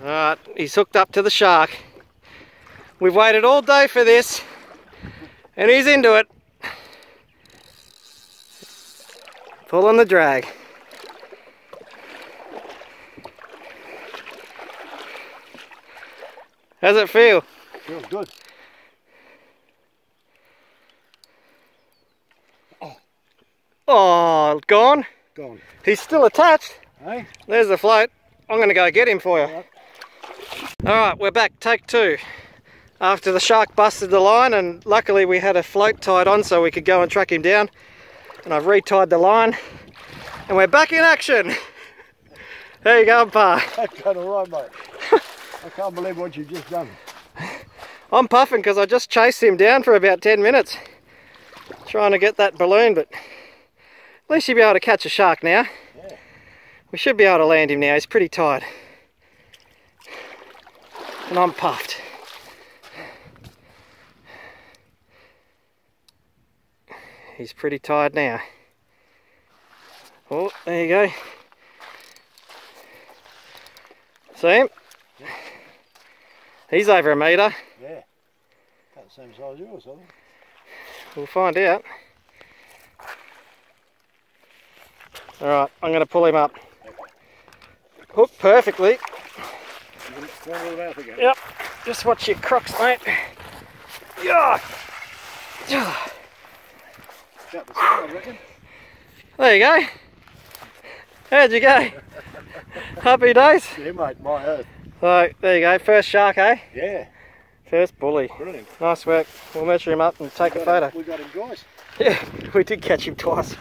Alright, he's hooked up to the shark. We've waited all day for this, and he's into it. Pull on the drag. How's it feel? Feels good. Oh, oh gone? Gone. He's still attached. Hey? There's the float. I'm going to go get him for you. Alright, we're back. Take two. After the shark busted the line and luckily we had a float tied on so we could go and track him down. And I've retied the line. And we're back in action. There you go, Pa. That's going alright, mate. I can't believe what you've just done. I'm puffing because I just chased him down for about 10 minutes. Trying to get that balloon, but at least you'll be able to catch a shark now. Yeah. We should be able to land him now. He's pretty tired. And I'm puffed. He's pretty tired now. Oh, there you go. See him? He's over a metre. Yeah. About the same size as yours, I think. We'll find out. Alright, I'm going to pull him up. Hooked perfectly. Can turn it again. Yep. Just watch your crocs, mate. Yeah. Yeah. About the same, I reckon. There you go. How'd you go? Happy days. Yeah, mate, my earth. So, there you go. First shark, eh? Yeah, First bully. brilliant. Nice work. We'll measure him up and take a photo. him- We got him twice. Yeah, we did catch him twice.